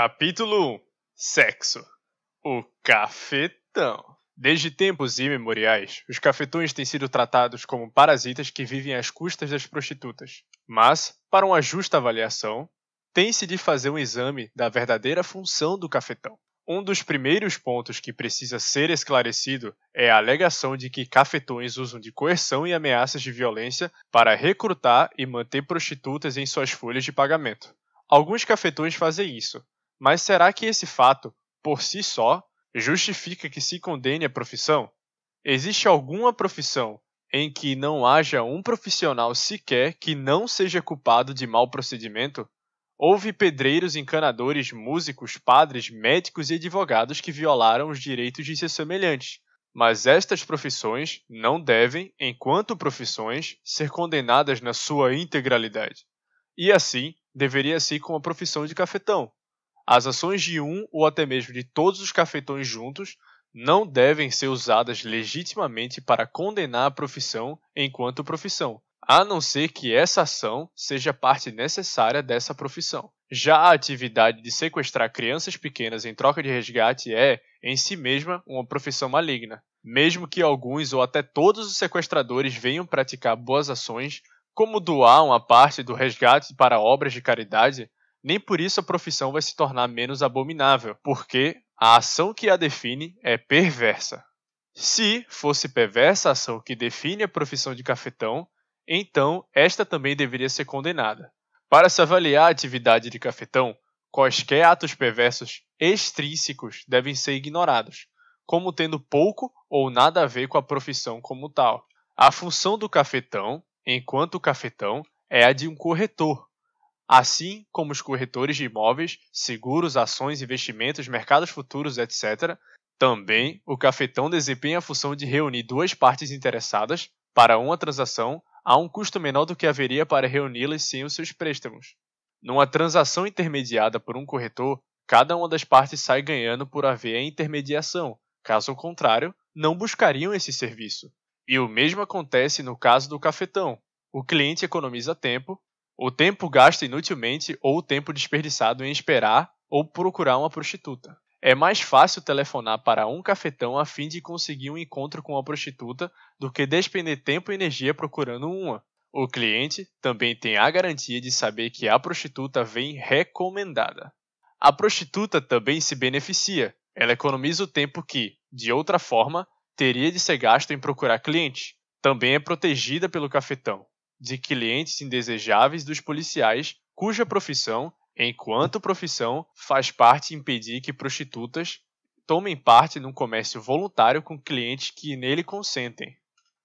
Capítulo 1 Sexo O cafetão. Desde tempos imemoriais, os cafetões têm sido tratados como parasitas que vivem às custas das prostitutas. Mas, para uma justa avaliação, tem-se de fazer um exame da verdadeira função do cafetão. Um dos primeiros pontos que precisa ser esclarecido é a alegação de que cafetões usam de coerção e ameaças de violência para recrutar e manter prostitutas em suas folhas de pagamento. Alguns cafetões fazem isso, mas será que esse fato, por si só, justifica que se condene a profissão? Existe alguma profissão em que não haja um profissional sequer que não seja culpado de mau procedimento? Houve pedreiros, encanadores, músicos, padres, médicos e advogados que violaram os direitos de seus semelhantes. Mas estas profissões não devem, enquanto profissões, ser condenadas na sua integralidade. E assim, deveria ser com a profissão de cafetão. As ações de um ou até mesmo de todos os cafetões juntos não devem ser usadas legitimamente para condenar a profissão enquanto profissão, a não ser que essa ação seja parte necessária dessa profissão. Já a atividade de sequestrar crianças pequenas em troca de resgate é, em si mesma, uma profissão maligna. Mesmo que alguns ou até todos os sequestradores venham praticar boas ações, como doar uma parte do resgate para obras de caridade, nem por isso a profissão vai se tornar menos abominável, porque a ação que a define é perversa. Se fosse perversa a ação que define a profissão de cafetão, então esta também deveria ser condenada. Para se avaliar a atividade de cafetão, quaisquer atos perversos extrínsecos devem ser ignorados, como tendo pouco ou nada a ver com a profissão como tal. A função do cafetão, enquanto cafetão, é a de um corretor, assim como os corretores de imóveis, seguros, ações, investimentos, mercados futuros, etc. Também, o cafetão desempenha a função de reunir duas partes interessadas para uma transação a um custo menor do que haveria para reuni-las sem os seus préstamos. Numa transação intermediada por um corretor, cada uma das partes sai ganhando por haver a intermediação, caso contrário, não buscariam esse serviço. E o mesmo acontece no caso do cafetão. O cliente economiza tempo, o tempo gasto inutilmente ou o tempo desperdiçado em esperar ou procurar uma prostituta. É mais fácil telefonar para um cafetão a fim de conseguir um encontro com uma prostituta do que despender tempo e energia procurando uma. O cliente também tem a garantia de saber que a prostituta vem recomendada. A prostituta também se beneficia. Ela economiza o tempo que, de outra forma, teria de ser gasto em procurar clientes. Também é protegida pelo cafetão, de clientes indesejáveis dos policiais, cuja profissão, enquanto profissão, faz parte impedir que prostitutas tomem parte num comércio voluntário com clientes que nele consentem.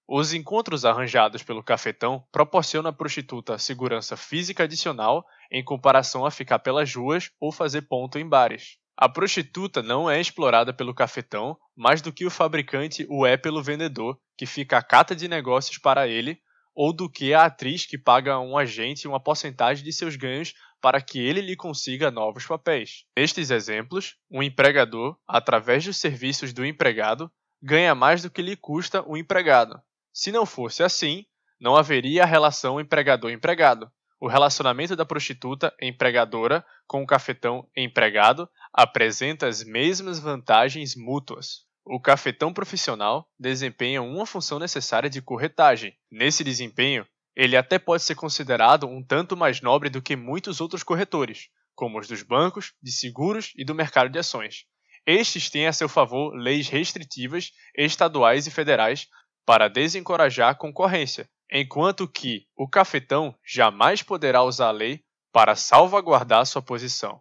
Os encontros arranjados pelo cafetão proporcionam à prostituta segurança física adicional em comparação a ficar pelas ruas ou fazer ponto em bares. A prostituta não é explorada pelo cafetão mais do que o fabricante o é pelo vendedor, que fica a cata de negócios para ele ou do que a atriz que paga a um agente uma porcentagem de seus ganhos para que ele lhe consiga novos papéis. Nestes exemplos, um empregador, através dos serviços do empregado, ganha mais do que lhe custa o empregado. Se não fosse assim, não haveria a relação empregador-empregado. O relacionamento da prostituta empregadora com o cafetão empregado apresenta as mesmas vantagens mútuas. O cafetão profissional desempenha uma função necessária de corretagem. Nesse desempenho, ele até pode ser considerado um tanto mais nobre do que muitos outros corretores, como os dos bancos, de seguros e do mercado de ações. Estes têm a seu favor leis restritivas estaduais e federais para desencorajar a concorrência, enquanto que o cafetão jamais poderá usar a lei para salvaguardar sua posição.